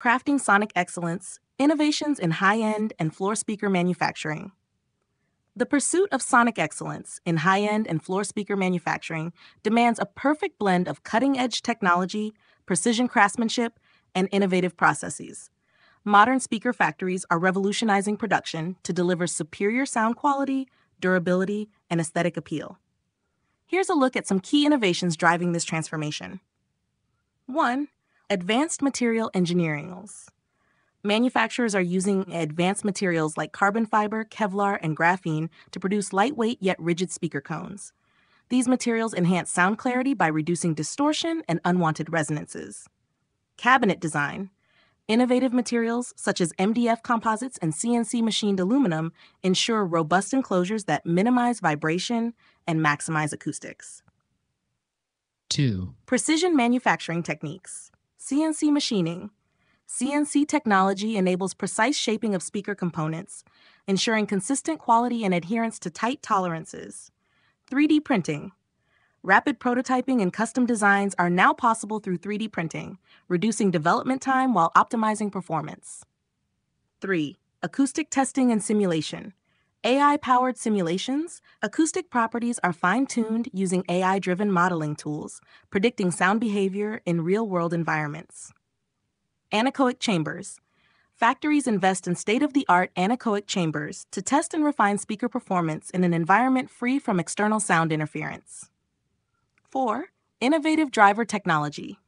Crafting Sonic Excellence Innovations in High End and Floor Speaker Manufacturing. The pursuit of sonic excellence in high end and floor speaker manufacturing demands a perfect blend of cutting edge technology, precision craftsmanship, and innovative processes. Modern speaker factories are revolutionizing production to deliver superior sound quality, durability, and aesthetic appeal. Here's a look at some key innovations driving this transformation. 1. Advanced Material Engineerings. Manufacturers are using advanced materials like carbon fiber, Kevlar, and graphene to produce lightweight yet rigid speaker cones. These materials enhance sound clarity by reducing distortion and unwanted resonances. Cabinet design. Innovative materials such as MDF composites and CNC machined aluminum ensure robust enclosures that minimize vibration and maximize acoustics. 2. Precision manufacturing techniques. CNC machining. CNC technology enables precise shaping of speaker components, ensuring consistent quality and adherence to tight tolerances. 3D printing. Rapid prototyping and custom designs are now possible through 3D printing, reducing development time while optimizing performance. 3. Acoustic testing and simulation. AI powered simulations, acoustic properties are fine tuned using AI driven modeling tools, predicting sound behavior in real world environments. Anechoic chambers. Factories invest in state of the art anechoic chambers to test and refine speaker performance in an environment free from external sound interference. 4. Innovative driver technology.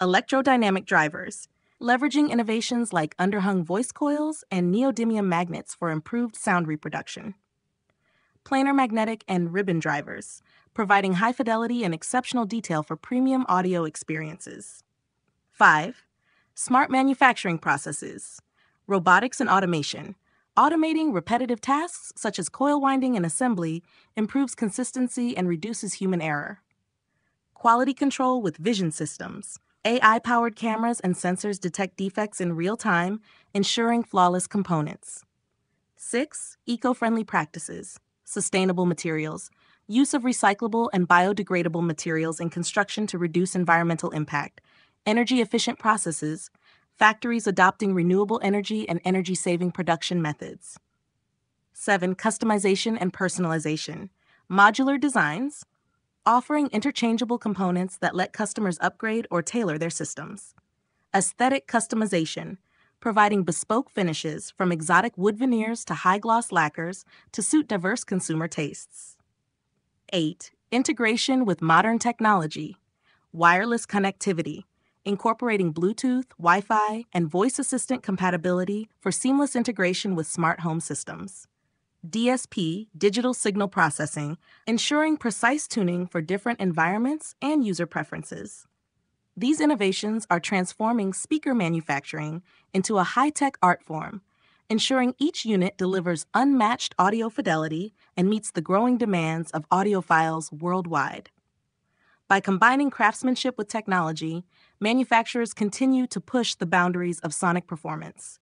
Electrodynamic drivers. Leveraging innovations like underhung voice coils and neodymium magnets for improved sound reproduction. Planar magnetic and ribbon drivers, providing high fidelity and exceptional detail for premium audio experiences. 5 smart manufacturing processes, robotics and automation. Automating repetitive tasks such as coil winding and assembly improves consistency and reduces human error. Quality control with vision systems. AI powered cameras and sensors detect defects in real time, ensuring flawless components. 6. Eco friendly practices. Sustainable materials. Use of recyclable and biodegradable materials in construction to reduce environmental impact energy efficient processes, factories adopting renewable energy and energy saving production methods. 7. Customization and personalization. Modular designs, offering interchangeable components that let customers upgrade or tailor their systems. Aesthetic customization, providing bespoke finishes from exotic wood veneers to high gloss lacquers to suit diverse consumer tastes. 8. Integration with modern technology, wireless connectivity, incorporating Bluetooth, Wi Fi, and voice assistant compatibility for seamless integration with smart home systems. DSP, digital signal processing, ensuring precise tuning for different environments and user preferences. These innovations are transforming speaker manufacturing into a high tech art form, ensuring each unit delivers unmatched audio fidelity and meets the growing demands of audiophiles worldwide. By combining craftsmanship with technology, manufacturers continue to push the boundaries of sonic performance,